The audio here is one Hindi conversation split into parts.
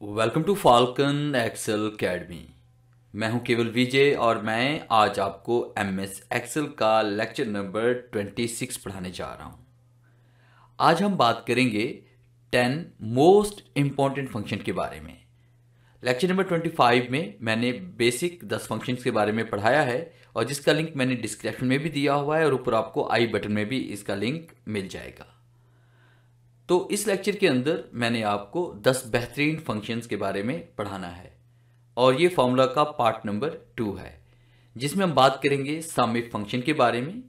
Welcome to Falcon Excel Academy मैं हूँ केवल विजय और मैं आज आपको एम एस एक्सेल का लेक्चर नंबर 26 पढ़ाने जा रहा हूँ। आज हम बात करेंगे 10 मोस्ट इंपॉर्टेंट फ़ंक्शन के बारे में। लेक्चर नंबर 25 में मैंने बेसिक 10 फ़ंक्शंस के बारे में पढ़ाया है और जिसका लिंक मैंने डिस्क्रिप्शन में भी दिया हुआ है और ऊपर आपको आई बटन में भी इसका लिंक मिल जाएगा। तो इस लेक्चर के अंदर मैंने आपको 10 बेहतरीन फ़ंक्शंस के बारे में पढ़ाना है। और ये फॉर्मूला का पार्ट नंबर टू है, जिसमें हम बात करेंगे सम इफ़ फ़ंक्शन के बारे में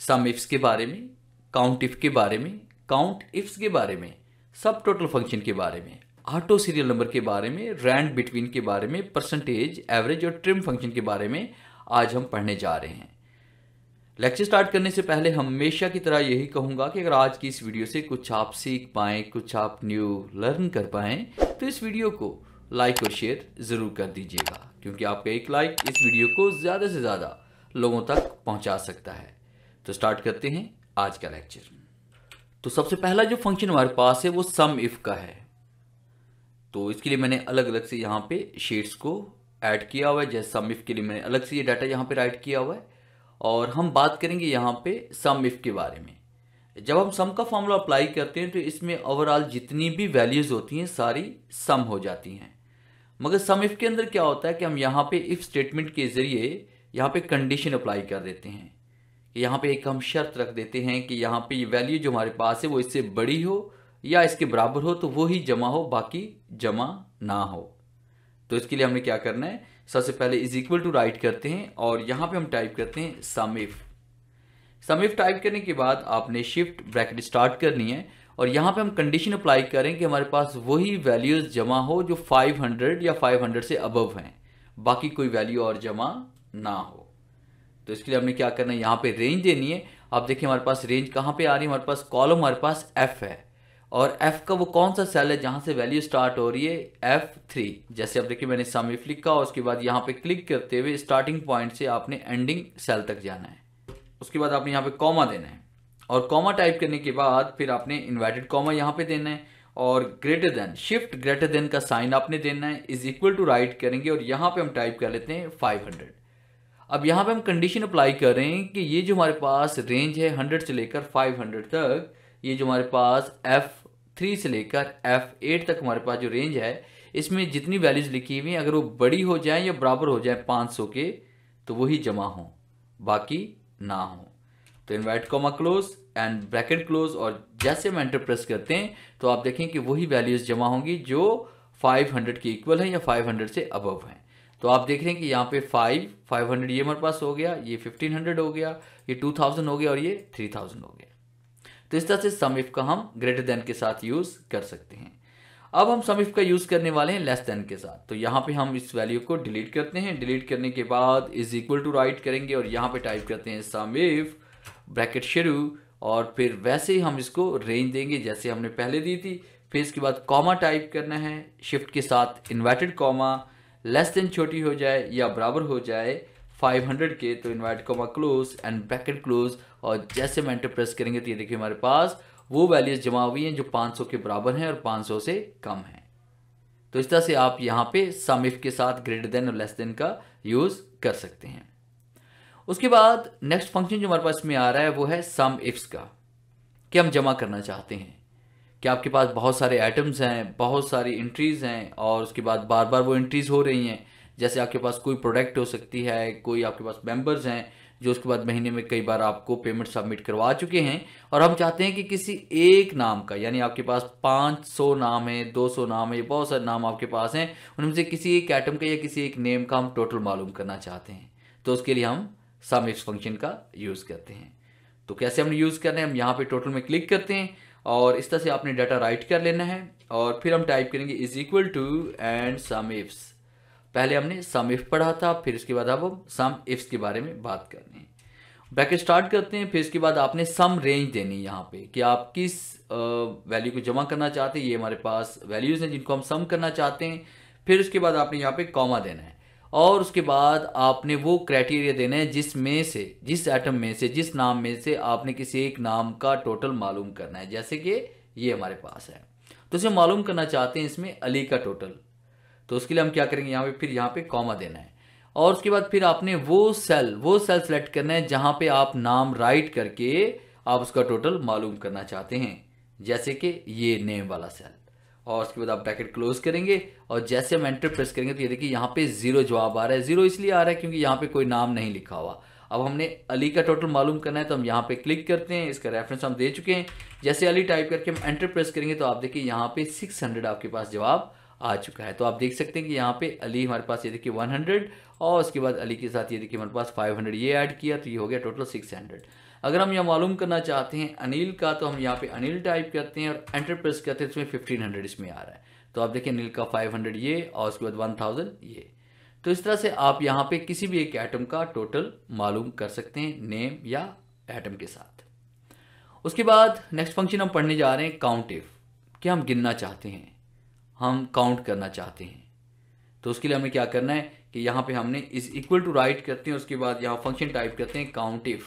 सम इफ्स के बारे में काउंट इफ़ के बारे में काउंट इफ्स के बारे में, सब टोटल फ़ंक्शन के बारे में ऑटो सीरियल नंबर के बारे में रैंड बिटवीन के बारे में परसेंटेज एवरेज और ट्रिम फ़ंक्शन के बारे में आज हम पढ़ने जा रहे हैं। लेक्चर स्टार्ट करने से पहले हमेशा की तरह यही कहूँगा कि अगर आज की इस वीडियो से कुछ आप सीख पाएँ, कुछ आप न्यू लर्न कर पाएँ तो इस वीडियो को लाइक और शेयर ज़रूर कर दीजिएगा, क्योंकि आपका एक लाइक इस वीडियो को ज़्यादा से ज़्यादा लोगों तक पहुँचा सकता है। तो स्टार्ट करते हैं आज का लेक्चर तो सबसे पहला जो फ़ंक्शन हमारे पास है, वो सम इफ़ का है। तो इसके लिए मैंने अलग अलग से यहाँ पे शेड्स को ऐड किया हुआ है, जैसे सम इफ़ के लिए मैंने अलग से ये डाटा यहाँ पे राइट किया हुआ है। और हम बात करेंगे यहाँ पे सम इफ़ के बारे में। जब हम सम का फॉर्मूला अप्लाई करते हैं तो इसमें ओवरऑल जितनी भी वैल्यूज़ होती हैं, सारी सम हो जाती हैं। मगर सम इफ़ के अंदर क्या होता है कि हम यहाँ पे इफ़ स्टेटमेंट के ज़रिए यहाँ पे कंडीशन अप्लाई कर देते हैं। यहाँ पे एक हम शर्त रख देते हैं कि यहाँ पे ये वैल्यू जो हमारे पास है, वो इससे बड़ी हो या इसके बराबर हो तो वो ही जमा हो, बाकी जमा ना हो। तो इसके लिए हमने क्या करना है? सबसे पहले इज़ इक्वल टू राइट करते हैं और यहाँ पे हम टाइप करते हैं समिफ समिफ टाइप करने के बाद आपने शिफ्ट ब्रैकेट स्टार्ट करनी है और यहाँ पे हम कंडीशन अप्लाई करें कि हमारे पास वही वैल्यूज़ जमा हो जो 500 या 500 से अबव हैं। बाकी कोई वैल्यू और जमा ना हो। तो इसके लिए हमने क्या करना है? यहाँ पे रेंज देनी है। आप देखिए हमारे पास रेंज कहाँ पे आ रही है? हमारे पास कॉलम हमारे पास एफ़ है। और एफ़ का वो कौन सा सेल है जहाँ से वैल्यू स्टार्ट हो रही है? एफ़ थ्री जैसे अब देखिए मैंने सम इफ़ लिखा और उसके बाद यहाँ पे क्लिक करते हुए स्टार्टिंग पॉइंट से आपने एंडिंग सेल तक जाना है। उसके बाद आपने यहाँ पे कॉमा देना है। और कॉमा टाइप करने के बाद फिर आपने इन्वर्टेड कॉमा यहाँ पे देना है और greater than shift greater than का साइन आपने देना है इज़ इक्वल टू राइट करेंगे और यहाँ पे हम टाइप कर लेते हैं फाइव हंड्रेड अब यहाँ पे हम कंडीशन अप्लाई कर रहे हैं कि ये जो हमारे पास रेंज है हंड्रेड से लेकर फाइव हंड्रेड तक, ये जो हमारे पास एफ़ थ्री से लेकर एफ़ एट तक हमारे पास जो रेंज है, इसमें जितनी वैल्यूज़ लिखी हुई हैं, अगर वो बड़ी हो जाए या बराबर हो जाए 500 के तो वही जमा हो। बाकी ना हो। तो invert comma close and bracket close और जैसे हम एंटर प्रेस करते हैं तो आप देखें कि वही वैल्यूज़ जमा होंगी जो 500 के इक्वल है या 500 से अबव है। तो आप देख रहे हैं कि यहाँ पे 5 500 ये हमारे पास हो गया, ये 1500 हो गया, ये 2000 हो गया और ये 3000 हो गया। तो इस तरह से सम इफ़ का हम ग्रेटर देन के साथ यूज़ कर सकते हैं। अब हम सम इफ़ का यूज़ करने वाले हैं लेस देन के साथ। तो यहाँ पे हम इस वैल्यू को डिलीट करते हैं। डिलीट करने के बाद इज़ इक्वल टू राइट करेंगे और यहाँ पे टाइप करते हैं सम इफ़ ब्रैकेट शुरू और फिर वैसे ही हम इसको रेंज देंगे जैसे हमने पहले दी थी। फिर इसके बाद कॉमा टाइप करना है। शिफ्ट के साथ इन्वर्टेड कॉमा लेस देन छोटी हो जाए या बराबर हो जाए 500 के तो invert comma close and bracket close और जैसे हम एंटर प्रेस करेंगे तो ये देखिए हमारे पास वो वैल्यूज़ जमा हुई हैं जो 500 के बराबर हैं और 500 से कम हैं। तो इस तरह से आप यहाँ पे सम इफ़ के साथ ग्रेटर देन और लेस देन का यूज़ कर सकते हैं। उसके बाद नेक्स्ट फ़ंक्शन जो हमारे पास में आ रहा है वो है सम इफ्स का। कि हम जमा करना चाहते हैं? कि आपके पास बहुत सारे आइटम्स हैं, बहुत सारी एंट्रीज हैं और उसके बाद बार बार वो एंट्रीज हो रही हैं? जैसे आपके पास कोई प्रोडक्ट हो सकती है, कोई आपके पास मेंबर्स हैं, जो उसके बाद महीने में कई बार आपको पेमेंट सबमिट करवा चुके हैं, और हम चाहते हैं कि किसी एक नाम का, यानी आपके पास 500 नाम है 200 नाम है बहुत सारे नाम आपके पास हैं, उनमें से किसी एक आइटम का या किसी एक नेम का हम टोटल मालूम करना चाहते हैं। तो उसके लिए हम सम इस फ़ंक्शन का यूज़ करते हैं। तो कैसे हमने यूज़ करना है? हम यहाँ पे टोटल में क्लिक करते हैं, और इस तरह से आपने डाटा राइट कर लेना है, और फिर हम टाइप करेंगे is equal to and sum ifs पहले हमने सम इफ़ पढ़ा था, फिर इसके बाद अब हम सम इफ्स के बारे में बात करनी है। ब्रैकेट स्टार्ट करते हैं, फिर इसके बाद आपने सम रेंज देनी है यहाँ पे, कि आप किस वैल्यू को जमा करना चाहते हैं, ये हमारे पास वैल्यूज़ हैं जिनको हम सम करना चाहते हैं। फिर उसके बाद आपने यहाँ पे कॉमा देना है। और उसके बाद आपने वो क्राइटेरिया देना है जिसमें से, जिस आइटम में से, जिस नाम में से आपने किसी एक नाम का टोटल मालूम करना है, जैसे कि ये हमारे पास है। तो इसे मालूम करना चाहते हैं इसमें अली का टोटल तो उसके लिए हम क्या करेंगे? यहाँ पे फिर यहाँ पे कॉमा देना है। और उसके बाद फिर आपने वो सेल वो सेल सेलेक्ट करना है जहाँ पे आप नाम राइट करके आप उसका टोटल मालूम करना चाहते हैं। जैसे कि ये नेम वाला सेल और उसके बाद आप ब्रैकेट क्लोज करेंगे और जैसे हम एंटर प्रेस करेंगे तो ये देखिए यहाँ पे ज़ीरो जवाब आ रहा है। ज़ीरो इसलिए आ रहा है क्योंकि यहाँ पे कोई नाम नहीं लिखा हुआ। अब हमने अली का टोटल मालूम करना है तो हम यहाँ पे क्लिक करते हैं। इसका रेफरेंस हम दे चुके हैं। जैसे अली टाइप करके हम एंटर प्रेस करेंगे तो आप देखिए यहाँ पे 600 आपके पास जवाब आ चुका है। तो आप देख सकते हैं कि यहाँ पे अली हमारे पास, ये देखिए 100 और उसके बाद अली के साथ, ये देखिए, हमारे पास 500 ये ऐड किया तो ये हो गया टोटल 600 अगर हम यहाँ मालूम करना चाहते हैं अनिल का तो हम यहाँ पे अनिल टाइप करते हैं और एंटर प्रेस करते हैं इसमें फिफ्टीन इसमें आ रहा है। तो आप देखिए अनिल का फाइव ये और उसके बाद वन ये। तो इस तरह से आप यहाँ पे किसी भी एक एटम का टोटल मालूम कर सकते हैं नेम या एटम के साथ। उसके बाद नेक्स्ट फ़ंक्शन हम पढ़ने जा रहे हैं काउंट इफ़ कि हम गिनना चाहते हैं? हम काउंट करना चाहते हैं। तो उसके लिए हमें क्या करना है कि यहाँ पे हमने इस इक्वल टू राइट करते हैं, उसके बाद यहाँ फ़ंक्शन टाइप करते हैं count if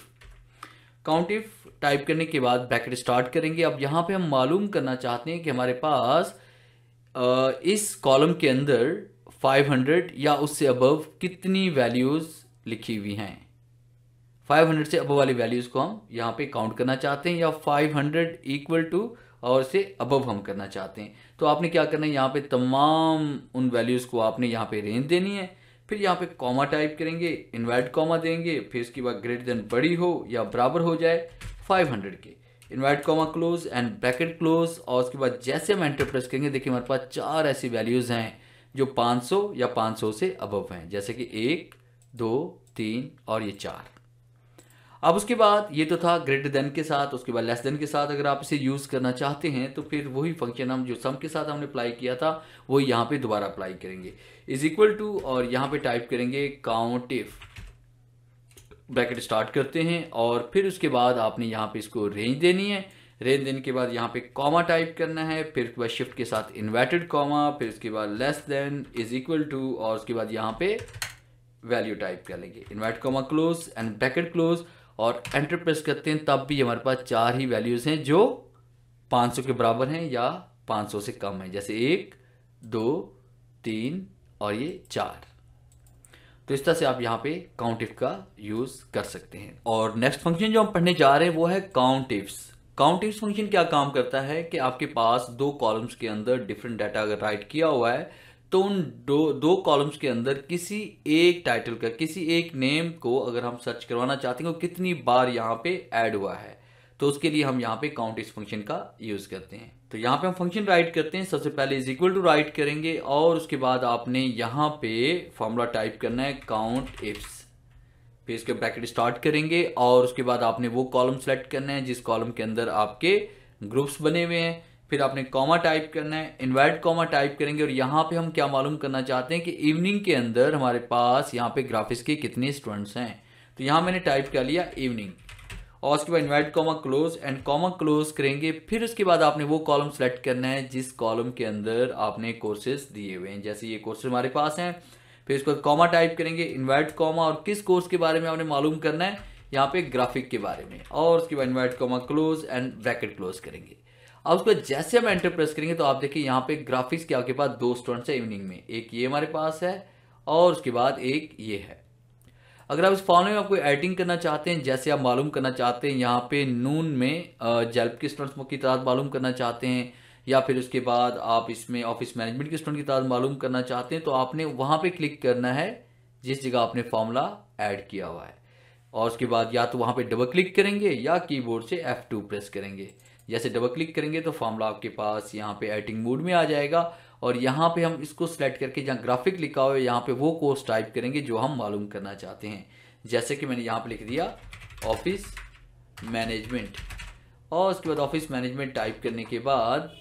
count if type करने के बाद ब्रैकेट स्टार्ट करेंगे। अब यहाँ पे हम मालूम करना चाहते हैं कि हमारे पास इस कॉलम के अंदर 500 या उससे अबव कितनी वैल्यूज़ लिखी हुई हैं। 500 से अबव वाली वैल्यूज़ को हम यहाँ पे काउंट करना चाहते हैं या 500 इक्वल टू और से अबव हम करना चाहते हैं। तो आपने क्या करना है? यहाँ पे तमाम उन वैल्यूज़ को आपने यहाँ पे रेंज देनी है। फिर यहाँ पे कॉमा टाइप करेंगे इन्वर्ट कॉमा देंगे, फिर उसके बाद ग्रेटर देन बड़ी हो या बराबर हो जाए 500 के। Invert comma close and bracket close और उसके बाद जैसे हम एंटर प्रेस करेंगे, देखिए हमारे पास चार ऐसी वैल्यूज़ हैं जो 500 या 500 से अबव हैं। जैसे कि एक, दो, तीन और ये चार। अब उसके बाद ये तो था ग्रेटर देन के साथ, उसके बाद लेस देन के साथ अगर आप इसे यूज़ करना चाहते हैं तो फिर वही फ़ंक्शन हम जो सम के साथ हमने अप्लाई किया था, वो यहाँ पे दोबारा अप्लाई करेंगे। इज़ इक्वल टू और यहाँ पे टाइप करेंगे काउंट इफ़ ब्रैकेट स्टार्ट करते हैं और फिर उसके बाद आपने यहाँ पे इसको रेंज देनी है। रेंज देने के बाद यहाँ पे कॉमा टाइप करना है, फिर उसके बाद शिफ्ट के साथ इन्वर्टेड कॉमा फिर उसके बाद less than is equal to और उसके बाद यहाँ पे वैल्यू टाइप कर लेंगे। Invert comma close and bracket close और एंटर प्रेस करते हैं, तब भी हमारे पास चार ही वैल्यूज़ हैं जो 500 के बराबर हैं या 500 से कम है। जैसे एक, दो, तीन और ये चार। तो इस तरह से आप यहाँ पे काउंट इफ़ का यूज़ कर सकते हैं। और नेक्स्ट फ़ंक्शन जो हम पढ़ने जा रहे हैं, वो है count ifs count ifs function क्या काम करता है कि आपके पास दो कॉलम्स के अंदर डिफरेंट डाटा अगर राइट किया हुआ है तो उन दो दो कॉलम्स के अंदर किसी एक टाइटल का, किसी एक नेम को अगर हम सर्च करवाना चाहते हैं तो कितनी बार यहाँ पे ऐड हुआ है? तो उसके लिए हम यहाँ पे काउंट इस फ़ंक्शन का यूज़ करते हैं। तो यहाँ पे हम फ़ंक्शन राइट करते हैं। सबसे पहले इज़ इक्वल टू राइट करेंगे और उसके बाद आपने यहाँ पे फॉर्मूला टाइप करना है काउंट इफ्स फिर इसके ब्रैकेट स्टार्ट करेंगे और उसके बाद आपने वो कॉलम सेलेक्ट करना है, जिस कॉलम के अंदर आपके ग्रुप्स बने हुए हैं। फिर आपने कॉमा टाइप करना है इन्वर्ट कॉमा टाइप करेंगे और यहाँ पे हम क्या मालूम करना चाहते हैं कि इवनिंग के अंदर हमारे पास यहाँ पे ग्राफिक्स के कितने स्टूडेंट्स हैं। तो यहाँ मैंने टाइप कर लिया इवनिंग और उसके बाद invert comma close and comma close करेंगे। फिर उसके बाद आपने वो कॉलम सेलेक्ट करना है, जिस कॉलम के अंदर आपने कोर्सेज दिए हुए हैं। जैसे ये कोर्सेज हमारे पास हैं, फिर उसके बाद कॉमा टाइप करेंगे इन्वर्ट कॉमा और किस कोर्स के बारे में आपने मालूम करना है? यहाँ पे ग्राफिक के बारे में। और उसके बाद invert comma close and bracket close करेंगे। अब उसको जैसे हम एंटर प्रेस करेंगे तो आप देखिए यहाँ पे ग्राफिक्स के आपके पास दो स्टूडेंट्स है इवनिंग में। एक ये हमारे पास है और उसके बाद एक ये है। अगर आप इस फॉर्म में कोई एडिटिंग करना चाहते हैं, जैसे आप मालूम करना चाहते हैं, यहाँ पे नून में जेल्प के स्टूडेंट्स की तादाद मालूम करना चाहते हैं, या फिर उसके बाद आप इसमें ऑफ़िस मैनेजमेंट के स्टूडेंट की तादाद मालूम करना चाहते हैं तो आपने वहाँ पे क्लिक करना है, जिस जगह आपने फॉर्मूला ऐड किया हुआ है। और उसके बाद या तो वहाँ पे डबल क्लिक करेंगे, या कीबोर्ड से F2 प्रेस करेंगे। जैसे डबल क्लिक करेंगे तो फॉर्मूला आपके पास यहाँ पे एडिटिंग मोड में आ जाएगा और यहाँ पे हम इसको सिलेक्ट करके जहाँ ग्राफिक लिखा हुआ है, यहाँ पे वो कोर्स टाइप करेंगे जो हम मालूम करना चाहते हैं। जैसे कि मैंने यहाँ पे लिख दिया ऑफ़िस मैनेजमेंट और उसके बाद ऑफ़िस मैनेजमेंट टाइप करने के बाद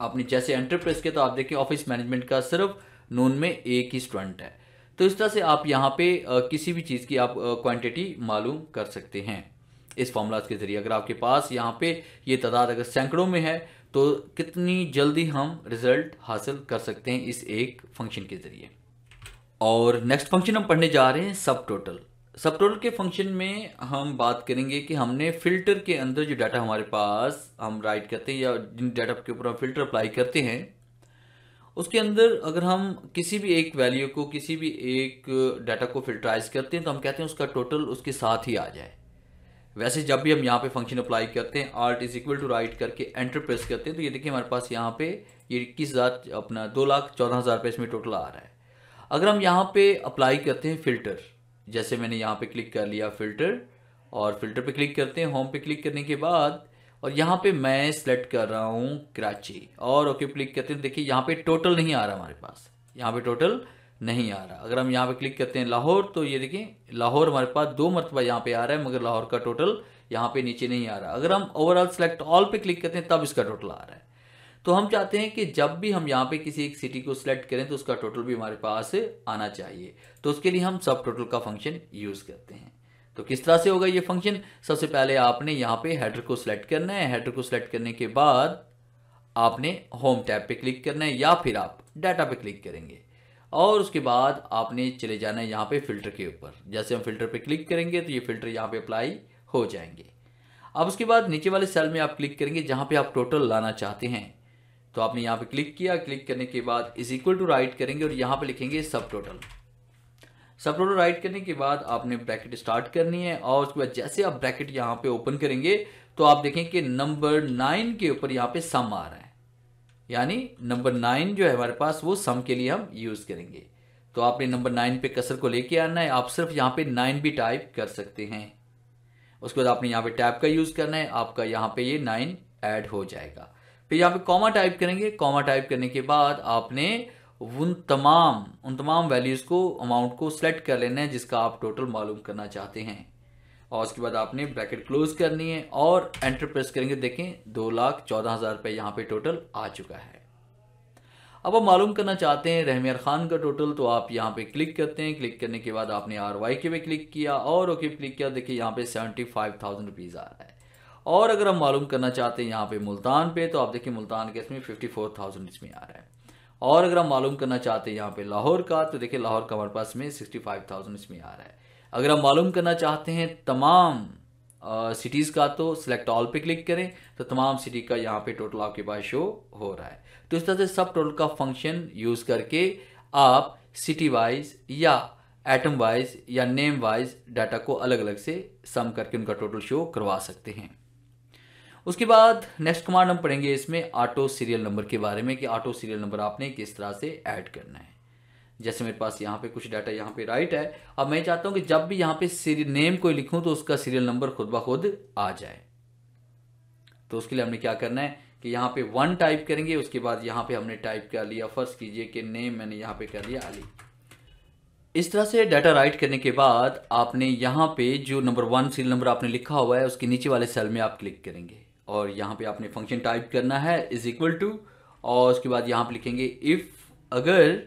आपने जैसे एंटर प्रेस किया तो आप देखें ऑफ़िस मैनेजमेंट का सिर्फ़ नून में एक ही स्टूडेंट है। तो इस तरह से आप यहाँ पे किसी भी चीज़ की आप क्वांटिटी मालूम कर सकते हैं। इस फॉर्मूलाज के ज़रिए। अगर आपके पास यहाँ पे ये तादाद अगर सैकड़ों में है तो कितनी जल्दी हम रिज़ल्ट हासिल कर सकते हैं इस एक फ़ंक्शन के ज़रिए? और नेक्स्ट फ़ंक्शन हम पढ़ने जा रहे हैं सब टोटल सब टोटल के फ़ंक्शन में हम बात करेंगे कि हमने फ़िल्टर के अंदर जो डाटा हमारे पास हम राइट करते हैं या जिन डाटा के ऊपर हम फ़िल्टर अप्लाई करते हैं, उसके अंदर अगर हम किसी भी एक वैल्यू को, किसी भी एक डाटा को फिल्टराइज करते हैं तो हम कहते हैं उसका टोटल उसके साथ ही आ जाए। वैसे जब भी हम यहाँ पे फ़ंक्शन अप्लाई करते हैं art is equal to write करके एंटर प्रेस करते हैं तो ये देखिए हमारे पास यहाँ पे ये इक्कीस हज़ार अपना दो लाख चौदह हज़ार रुपये इसमें टोटल आ रहा है। अगर हम यहाँ पे अप्लाई करते हैं फ़िल्टर जैसे मैंने यहाँ पे क्लिक कर लिया फ़िल्टर और फ़िल्टर पे क्लिक करते हैं होम पे क्लिक करने के बाद, और यहाँ पे मैं सिलेक्ट कर रहा हूँ कराची और ओके क्लिक करते हैं, देखिए यहाँ पे टोटल नहीं आ रहा हमारे पास। यहाँ पे टोटल नहीं आ रहा। अगर हम यहाँ पे क्लिक करते हैं लाहौर तो ये देखिए, लाहौर हमारे पास दो मरतबा यहाँ पे आ रहा है, मगर लाहौर का टोटल यहाँ पे नीचे नहीं आ रहा। अगर हम ओवरऑल सेलेक्ट ऑल पे क्लिक करते हैं, तब इसका टोटल आ रहा है। तो हम चाहते हैं कि जब भी हम यहाँ पे किसी एक सिटी को सिलेक्ट करें तो उसका टोटल भी हमारे पास आना चाहिए। तो उसके लिए हम सब टोटल का फ़ंक्शन यूज़ करते हैं। तो किस तरह से होगा ये फ़ंक्शन सबसे पहले आपने यहाँ पे हेडर को सिलेक्ट करना है। हेडर को सिलेक्ट करने के बाद आपने होम टैब पे क्लिक करना है, या फिर आप डाटा पे क्लिक करेंगे। और उसके बाद आपने चले जाना है यहाँ पे फ़िल्टर के ऊपर। जैसे हम फ़िल्टर पे क्लिक करेंगे तो ये फ़िल्टर यहाँ पे अप्लाई हो जाएँगे। अब उसके बाद नीचे वाले सेल में आप क्लिक करेंगे जहाँ पे आप टोटल लाना चाहते हैं। तो आपने यहाँ पे क्लिक किया, क्लिक करने के बाद इज़ इक्वल टू राइट करेंगे और यहाँ पे लिखेंगे सब टोटल। सब टोटल राइट करने के बाद आपने ब्रैकेट स्टार्ट करनी है और उसके बाद जैसे आप ब्रैकेट यहाँ पे ओपन करेंगे तो आप देखें कि नंबर नाइन के ऊपर यहाँ पे सम आ रहा है। यानी नंबर नाइन जो है हमारे पास, वो सम के लिए हम यूज़ करेंगे। तो आपने नंबर नाइन पे कसर को लेके आना है। आप सिर्फ़ यहाँ पे नाइन भी टाइप कर सकते हैं। उसके बाद आपने यहाँ पे टैब का यूज़ करना है। आपका यहाँ पे ये नाइन ऐड हो जाएगा। फिर यहाँ पे कॉमा टाइप करेंगे। कॉमा टाइप करने के बाद आपने उन तमाम उन तमाम वैल्यूज़ को अमाउंट को सिलेक्ट कर लेना है, जिसका आप टोटल मालूम करना चाहते हैं। और उसके बाद आपने ब्रैकेट क्लोज करनी है और एंटर प्रेस करेंगे, देखें, दो लाख चौदह हज़ार रुपये यहाँ पे टोटल आ चुका है। अब आप मालूम करना चाहते हैं रहमियार खान का टोटल तो आप यहाँ पे क्लिक करते हैं। क्लिक करने के बाद आपने आर वाई के पे क्लिक किया और ओके क्लिक किया। देखिए, यहाँ पे सेवेंटी फाइव थाउज़ेंड रुपीज़ आ रहा है। और अगर हम मालूम करना चाहते हैं यहाँ पे मुल्तान पे तो आप देखिए मुल्तान के इसमें फिफ्टी फोर थाउज़ेंड इसमें आ रहा है। और अगर हम मालूम करना चाहते हैं यहाँ पे लाहौर का तो देखिए लाहौर का हमारे पास में सिक्सटी फाइव थाउज़ेंड इसमें आ रहा है। अगर हम मालूम करना चाहते हैं तमाम सिटीज़ का तो सिलेक्ट ऑल पे क्लिक करें तो तमाम सिटी का यहाँ पे टोटल आपके पास शो हो रहा है। तो इस तरह से सब टोटल का फ़ंक्शन यूज़ करके आप सिटी वाइज या एटम वाइज या नेम वाइज डाटा को अलग अलग से सम करके उनका टोटल शो करवा सकते हैं। उसके बाद नेक्स्ट कमांड हम पढ़ेंगे इसमें ऑटो सीरियल नंबर के बारे में कि ऑटो सीरियल नंबर आपने किस तरह से ऐड करना है। जैसे मेरे पास यहाँ पे कुछ डाटा यहाँ पे राइट है, अब मैं चाहता हूँ कि जब भी यहाँ पे सीरियल नेम कोई लिखूँ तो उसका सीरियल नंबर खुद ब खुद आ जाए। तो उसके लिए हमने क्या करना है कि यहाँ पे वन टाइप करेंगे, उसके बाद यहाँ पे हमने टाइप कर लिया। फ़र्स्ट कीजिए कि नेम मैंने यहाँ पे कर लिया अली इस तरह से डाटा राइट करने के बाद आपने यहाँ पे जो नंबर वन सीरियल नंबर आपने लिखा हुआ है, उसके नीचे वाले सेल में आप क्लिक करेंगे। और यहाँ पे आपने फ़ंक्शन टाइप करना है इज़ इक्वल टू और उसके बाद यहाँ पे लिखेंगे इफ़ अगर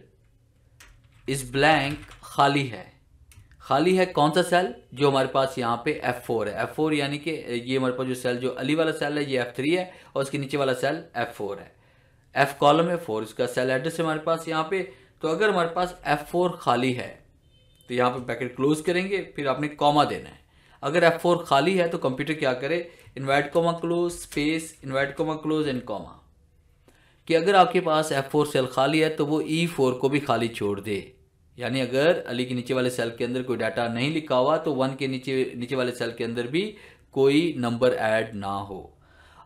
इस ब्लैंक खाली है खाली है कौन सा सेल जो हमारे पास यहाँ पे F4 है। F4 यानी कि ये हमारे पास जो सेल जो अली वाला सेल है, ये F3 है, और उसके नीचे वाला सेल F4 है। F कॉलम है फोर इसका सेल एड्रेस है हमारे पास यहाँ पे। तो अगर हमारे पास F4 खाली है तो यहाँ पे पैकेट क्लोज करेंगे, फिर आपने कॉमा देना है। अगर F4 खाली है तो कंप्यूटर क्या करे invert comma close space invert comma close and comma. कि अगर आपके पास एफ़ फोर सेल खाली है तो वो ई e फोर को भी खाली छोड़ दे। यानी अगर अली के नीचे वाले सेल के अंदर कोई डाटा नहीं लिखा हुआ तो वन के नीचे नीचे वाले सेल के अंदर भी कोई नंबर ऐड ना हो।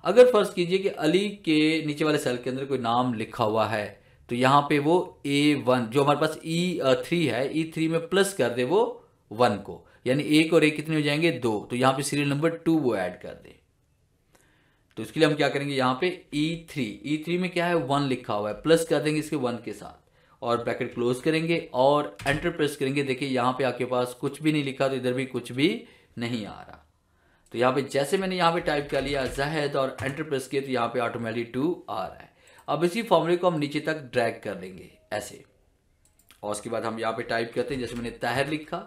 अगर फ़र्ज़ कीजिए कि अली के नीचे वाले सेल के अंदर कोई नाम लिखा हुआ है तो यहाँ पे वो ए वन जो हमारे पास ई e, थ्री है ई e थ्री में प्लस कर दे वो वन को। यानी एक और एक कितने हो जाएँगे? दो। तो यहाँ पे सीरियल नंबर टू वो ऐड कर दे। तो इसके लिए हम क्या करेंगे यहाँ पे ई थ्री ई थ्री में क्या है वन लिखा हुआ है प्लस कर देंगे इसके वन के साथ और ब्रैकेट क्लोज करेंगे और एंटर प्रेस करेंगे देखिए यहाँ पे आपके पास कुछ भी नहीं लिखा तो इधर भी कुछ भी नहीं आ रहा तो यहाँ पे जैसे मैंने यहाँ पे टाइप कर लिया जहद और एंटर प्रेस किया तो यहाँ पे ऑटोमेटिक टू आ रहा है अब इसी फॉर्मूले को हम नीचे तक ड्रैग कर लेंगे ऐसे और उसके बाद हम यहाँ पे टाइप करते हैं जैसे मैंने ताहिर लिखा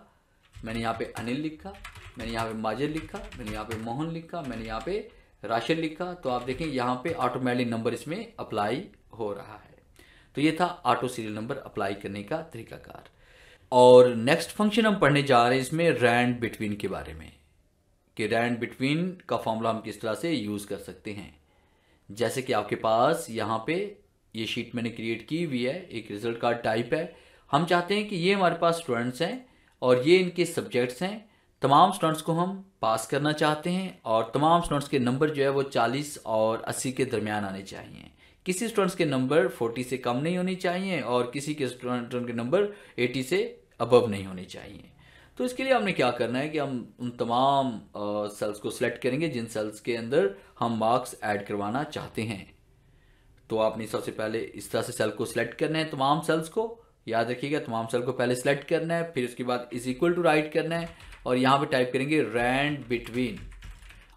मैंने यहाँ पे अनिल लिखा मैंने यहाँ पे माजिद लिखा मैंने यहाँ पे मोहन लिखा मैंने यहाँ पे राशन लिखा तो आप देखें यहाँ पे ऑटोमेटिक नंबर इसमें अप्लाई हो रहा है। तो ये था ऑटो सीरियल नंबर अप्लाई करने का तरीकाकार। और नेक्स्ट फ़ंक्शन हम पढ़ने जा रहे हैं इसमें रैंड बिटवीन के बारे में, कि रैंड बिटवीन का फॉर्मूला हम किस तरह से यूज़ कर सकते हैं। जैसे कि आपके पास यहाँ पे ये शीट मैंने क्रिएट की हुई है, एक रिज़ल्ट कार्ड टाइप है। हम चाहते हैं कि ये हमारे पास स्टूडेंट्स हैं और ये इनके सब्जेक्ट्स हैं। तमाम स्टूडेंट्स को हम पास करना चाहते हैं और तमाम स्टूडेंट्स के नंबर जो है वो 40 और 80 के दरमियान आने चाहिए। किसी स्टूडेंट्स के नंबर 40 से कम नहीं होने चाहिए और किसी के स्टूडेंट के नंबर 80 से अबव नहीं होने चाहिए। तो इसके लिए हमने क्या करना है कि हम उन तमाम सेल्स को सिलेक्ट करेंगे जिन सेल्स के अंदर हम मार्क्स ऐड करवाना चाहते हैं। तो आपने सबसे पहले इस तरह से सेल को सिलेक्ट करना है तमाम सेल्स को। याद रखिएगा, तमाम सेल को पहले सेलेक्ट करना है, फिर उसके बाद इज़ इक्वल टू राइट करना है और यहाँ पे टाइप करेंगे रैंड बिटवीन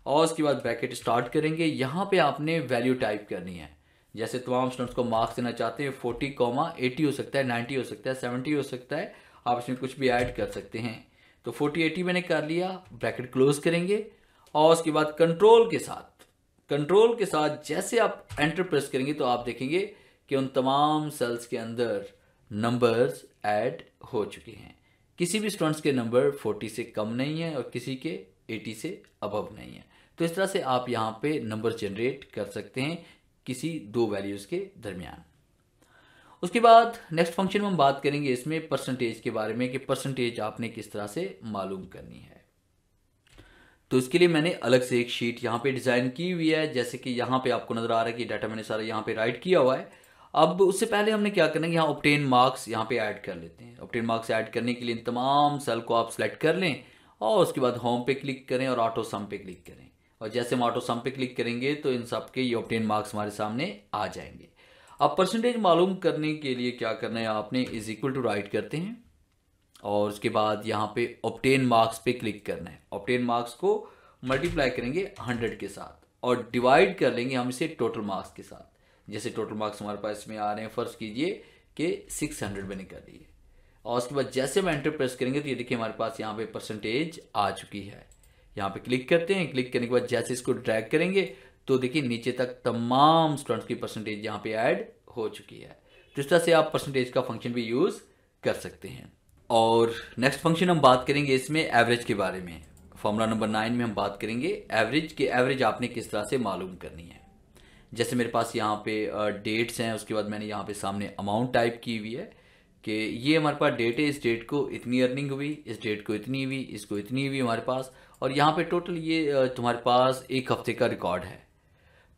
और उसके बाद ब्रैकेट स्टार्ट करेंगे। यहाँ पे आपने वैल्यू टाइप करनी है। जैसे तमाम स्टूडेंट्स को मार्क्स देना चाहते हैं फोर्टी कॉमा एटी हो सकता है नाइन्टी हो सकता है सेवेंटी हो सकता है, आप इसमें कुछ भी ऐड कर सकते हैं। तो फोर्टी एटी मैंने कर लिया ब्रैकेट क्लोज करेंगे और उसके बाद कंट्रोल के साथ कंट्रोल के साथ जैसे आप एंटर प्रेस करेंगे तो आप देखेंगे कि उन तमाम सेल्स के अंदर नंबर्स ऐड हो चुके हैं। किसी भी स्टूडेंट्स के नंबर 40 से कम नहीं है और किसी के 80 से अबव नहीं है। तो इस तरह से आप यहाँ पे नंबर जनरेट कर सकते हैं किसी दो वैल्यूज़ के दरमियान। उसके बाद नेक्स्ट फ़ंक्शन में हम बात करेंगे इसमें परसेंटेज के बारे में कि परसेंटेज आपने किस तरह से मालूम करनी है। तो इसके लिए मैंने अलग से एक शीट यहाँ पे डिज़ाइन की हुई है। जैसे कि यहाँ पे आपको नज़र आ रहा है कि डाटा मैंने सारा यहाँ पे राइट किया हुआ है। अब उससे पहले हमने क्या करना है? यहाँ ऑप्टेन मार्क्स यहाँ पे ऐड कर लेते हैं। ऑप्टेन मार्क्स ऐड करने के लिए इन तमाम सेल को आप सेलेक्ट कर लें और उसके बाद होम पे क्लिक करें और ऑटो सम पे क्लिक करें। और जैसे हम ऑटो सम पे क्लिक करेंगे तो इन सब के ये ऑप्टेन मार्क्स हमारे सामने आ जाएँगे। अब परसेंटेज मालूम करने के लिए क्या करना है? आपने इज़ इक्वल टू राइट करते हैं। और उसके बाद यहाँ पे ऑप्टेन मार्क्स पे क्लिक करना है। ऑप्टेन मार्क्स को मल्टीप्लाई करेंगे हंड्रेड के साथ और डिवाइड कर लेंगे हम इसे टोटल मार्क्स के साथ। जैसे टोटल मार्क्स हमारे पास इसमें आ रहे हैं, फ़र्ज़ कीजिए कि सिक्स हंड्रेड मैंने कर दिए और उसके बाद जैसे हम एंटर प्रेस करेंगे तो ये देखिए हमारे पास यहाँ पे परसेंटेज आ चुकी है। यहाँ पे क्लिक करते हैं क्लिक करने के बाद जैसे इसको ड्रैग करेंगे तो देखिए नीचे तक तमाम स्टूडेंट्स की परसेंटेज यहाँ पे ऐड हो चुकी है। तो इस तरह से आप परसेंटेज का फ़ंक्शन भी यूज़ कर सकते हैं। और नेक्स्ट फ़ंक्शन हम बात करेंगे इसमें एवरेज के बारे में। फॉर्मूला नंबर नाइन में हम बात करेंगे एवरेज के एवरेज आपने किस तरह से मालूम करनी है। जैसे मेरे पास यहाँ पे डेट्स हैं, उसके बाद मैंने यहाँ पे सामने अमाउंट टाइप की हुई है कि ये हमारे पास डेट है, इस डेट को इतनी अर्निंग हुई, इस डेट को इतनी हुई, इसको इतनी हुई हमारे पास, और यहाँ पे टोटल ये तुम्हारे पास एक हफ़्ते का रिकॉर्ड है।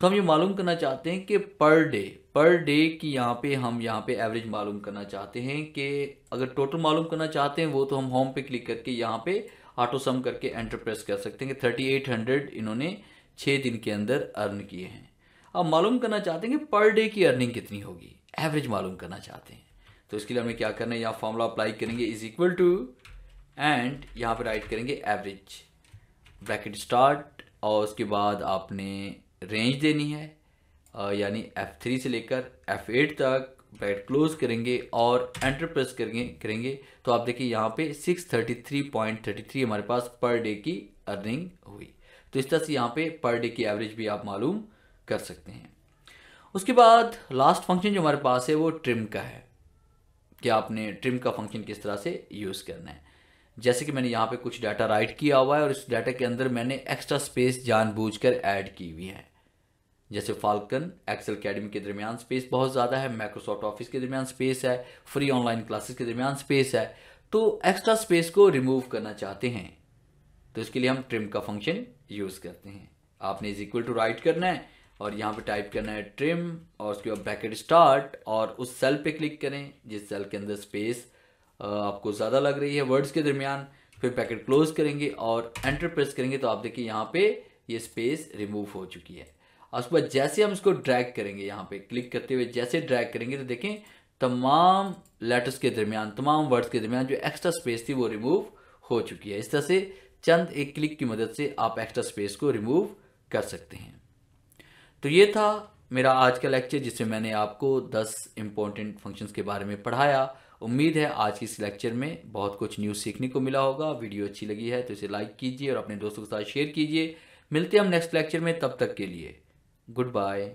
तो हम ये मालूम करना चाहते हैं कि पर डे पर डे की यहाँ पे हम यहाँ पे एवरेज मालूम करना चाहते हैं कि अगर टोटल मालूम करना चाहते हैं, वो तो हम होम पे क्लिक करके यहाँ पे ऑटो सम करके एंटर प्रेस कर सकते हैं कि थर्टी एट हंड्रेड इन्होंने छः दिन के अंदर अर्न किए हैं। अब मालूम करना चाहते हैं कि पर डे की अर्निंग कितनी होगी। एवरेज मालूम करना चाहते हैं। तो इसके लिए हमें क्या करना है? यहाँ फॉर्मूला अप्लाई करेंगे इज़ इक्वल टू एंड यहाँ पर राइट करेंगे एवरेज ब्रैकेट स्टार्ट और उसके बाद आपने रेंज देनी है यानी F3 से लेकर F8 तक ब्रैकेट क्लोज करेंगे और एंटर प्रेस करेंगे करेंगे। तो आप देखिए यहाँ पे 633.33 हमारे पास पर डे की अर्निंग हुई। तो इस तरह से यहाँ पे पर डे की एवरेज भी आप मालूम कर सकते हैं। उसके बाद लास्ट फ़ंक्शन जो हमारे पास है वो ट्रिम का है कि आपने ट्रिम का फ़ंक्शन किस तरह से यूज़ करना है। जैसे कि मैंने यहाँ पे कुछ डाटा राइट किया हुआ है और इस डाटा के अंदर मैंने एक्स्ट्रा स्पेस जानबूझकर ऐड की हुई है। जैसे फाल्कन एक्सेल अकेडमी के दरमियान स्पेस बहुत ज़्यादा है माइक्रोसॉफ्ट ऑफ़िस के दरमियान स्पेस है फ्री ऑनलाइन क्लासेस के दरमियान स्पेस है। तो एक्स्ट्रा स्पेस को रिमूव करना चाहते हैं तो इसके लिए हम ट्रिम का फ़ंक्शन यूज़ करते हैं। आपने इज़ इक्वल टू राइट करना है और यहाँ पे टाइप करना है ट्रिम और उसके बाद ब्रैकेट स्टार्ट और उस सेल पे क्लिक करें, जिस सेल के अंदर स्पेस आपको ज़्यादा लग रही है वर्ड्स के दरमियान, फिर ब्रैकेट क्लोज करेंगे और एंटर प्रेस करेंगे तो आप देखिए यहाँ पे ये स्पेस रिमूव हो चुकी है। और उसके बाद जैसे हम इसको ड्रैग करेंगे यहाँ पे क्लिक करते हुए, जैसे ड्रैग करेंगे तो देखें तमाम लेटर्स के दरमियान, तमाम वर्ड्स के दरमियान जो एक्स्ट्रा स्पेस थी वो रिमूव हो चुकी है। इस तरह से चंद एक क्लिक की मदद से आप एक्स्ट्रा स्पेस को रिमूव कर सकते हैं। तो ये था मेरा आज का लेक्चर जिसमें मैंने आपको 10 इंपॉर्टेंट फ़ंक्शंस के बारे में पढ़ाया। उम्मीद है आज की इस लेक्चर में बहुत कुछ न्यूज़ सीखने को मिला होगा। वीडियो अच्छी लगी है तो इसे लाइक कीजिए और अपने दोस्तों के साथ शेयर कीजिए। मिलते हैं हम नेक्स्ट लेक्चर में, तब तक के लिए गुड बाय